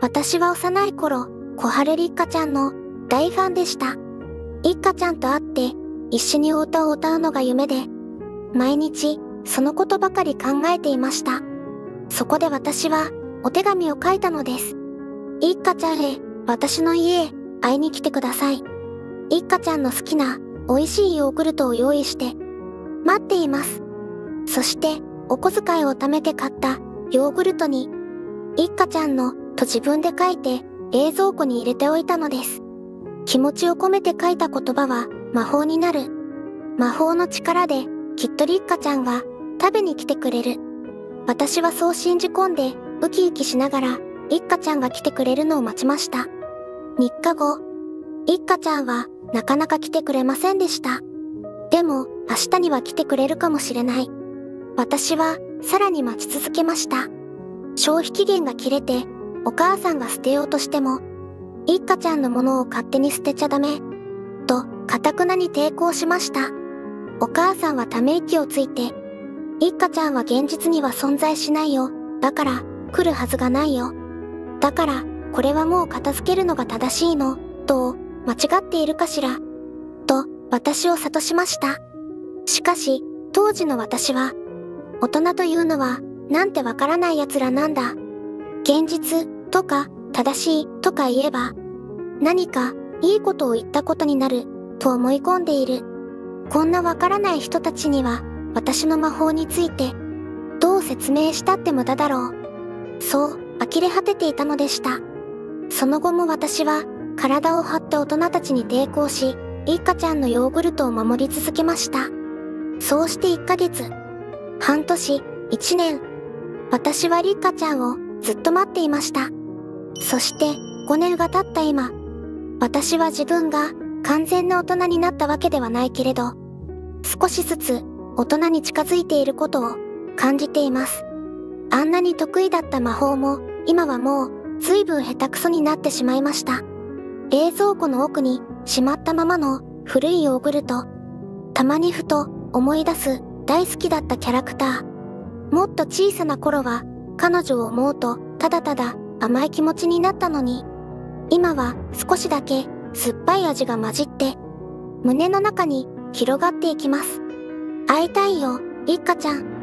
私は幼い頃、小春立花ちゃんの大ファンでした。一花ちゃんと会って一緒にお歌を歌うのが夢で、毎日そのことばかり考えていました。そこで私はお手紙を書いたのです。一花ちゃんへ私の家へ会いに来てください。一花ちゃんの好きな美味しいヨーグルトを用意して待っています。そしてお小遣いを貯めて買ったヨーグルトに一花ちゃんのと自分で書いて冷蔵庫に入れておいたのです。気持ちを込めて書いた言葉は魔法になる。魔法の力できっと立花ちゃんが食べに来てくれる。私はそう信じ込んでウキウキしながら一花ちゃんが来てくれるのを待ちました。3日後、一花ちゃんはなかなか来てくれませんでした。でも明日には来てくれるかもしれない。私はさらに待ち続けました。消費期限が切れてお母さんが捨てようとしても、一花ちゃんのものを勝手に捨てちゃダメ、と、かたくなに抵抗しました。お母さんはため息をついて、一花ちゃんは現実には存在しないよ。だから、来るはずがないよ。だから、これはもう片付けるのが正しいの、と、間違っているかしら。と、私を諭しました。しかし、当時の私は、大人というのは、なんてわからない奴らなんだ。現実とか正しいとか言えば何かいいことを言ったことになると思い込んでいる。こんなわからない人たちには私の魔法についてどう説明したって無駄だろう。そう呆れ果てていたのでした。その後も私は体を張って大人たちに抵抗し、一花ちゃんのヨーグルトを守り続けました。そうして1ヶ月、半年、1年、私は立花ちゃんをずっと待っていました。そして5年が経った今、私は自分が完全な大人になったわけではないけれど、少しずつ大人に近づいていることを感じています。あんなに得意だった魔法も今はもう随分下手くそになってしまいました。冷蔵庫の奥にしまったままの古いヨーグルト。たまにふと思い出す大好きだったキャラクター。もっと小さな頃は彼女を思うとただただ甘い気持ちになったのに、今は少しだけ酸っぱい味が混じって、胸の中に広がっていきます。会いたいよ、一花ちゃん。